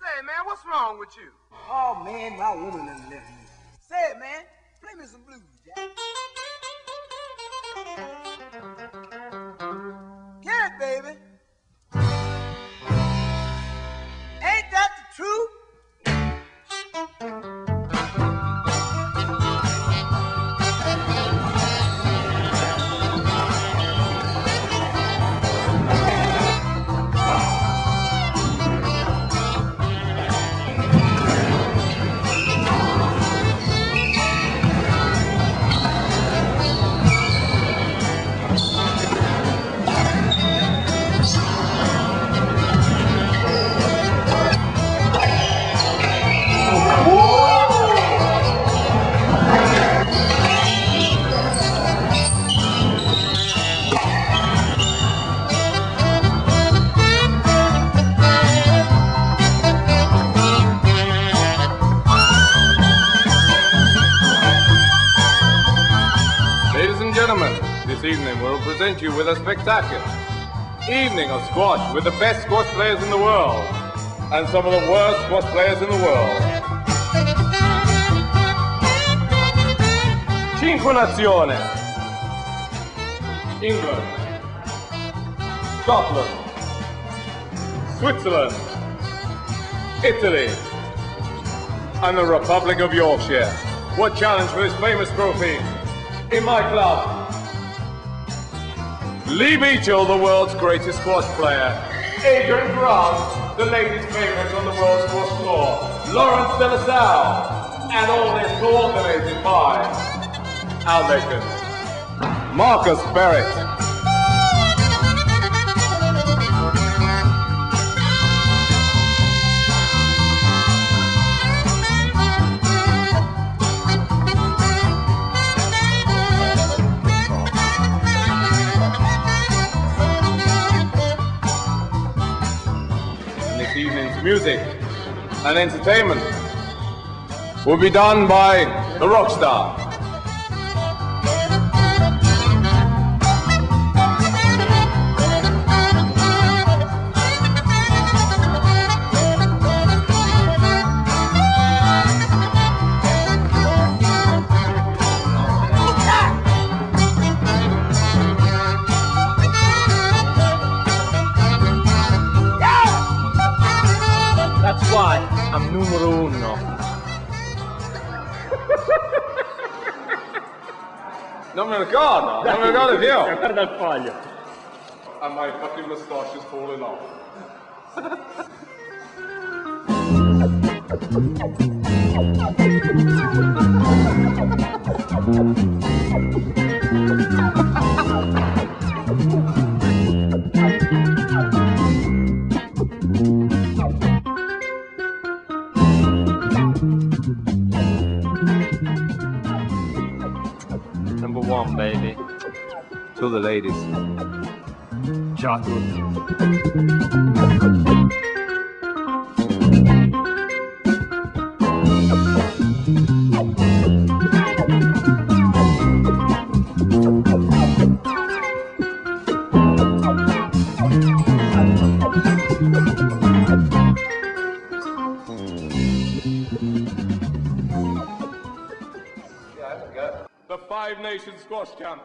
Say, man, what's wrong with you? Oh, man, my woman done left me. Say it, man. Gentlemen, this evening we'll present you with a spectacular evening of squash with the best squash players in the world and some of the worst squash players in the world. Cinque Nazione. England. Scotland. Switzerland. Italy. And the Republic of Yorkshire. What challenge for this famous trophy? In my club. Lee Beachill, the world's greatest squash player. Adrian Grant, the ladies' favorite on the world squash floor. Lawrence De La Salle. And all this coordinated by Al Bacon. Marcus Berrett. Music and entertainment will be done by the rock star. Não me No não me mercado viu? É guarda falha. A my fucking mustache is falling off. One, baby. To the ladies. Ciao a tutti. The Five Nations Squash Camp.